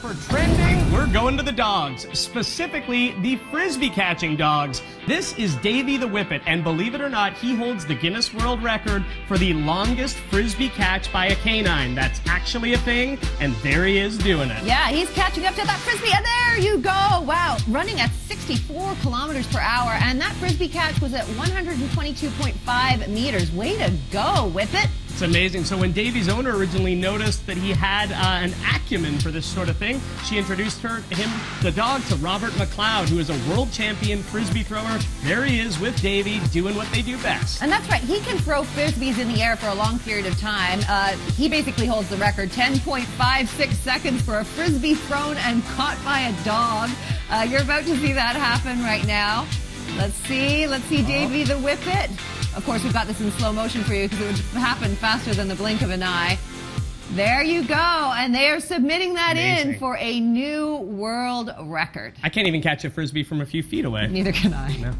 for trending, we're going to the dogs, specifically the frisbee catching dogs. This is Davy the Whippet, and believe it or not, he holds the Guinness World Record for the longest frisbee catch by a canine. That's actually a thing, and there he is doing it. Yeah, he's catching up to that frisbee, and there you go. Wow, running at 64 kilometers per hour, and that frisbee catch was at 122.5 meters. Way to go, Whippet. It's amazing. So when Davy's owner originally noticed that he had uh, an acumen for this sort of thing, she introduced her him the dog to Robert McLeod, who is a world champion frisbee thrower. There he is with Davy doing what they do best. And that's right. He can throw frisbees in the air for a long period of time. Uh, he basically holds the record 10.56 seconds for a frisbee thrown and caught by a dog. Uh, you're about to see that happen right now. Let's see. Let's see Davy the Whippet. Of course, we've got this in slow motion for you because it would happen faster than the blink of an eye. There you go. And they are submitting that Amazing. in for a new world record. I can't even catch a frisbee from a few feet away. Neither can I. No.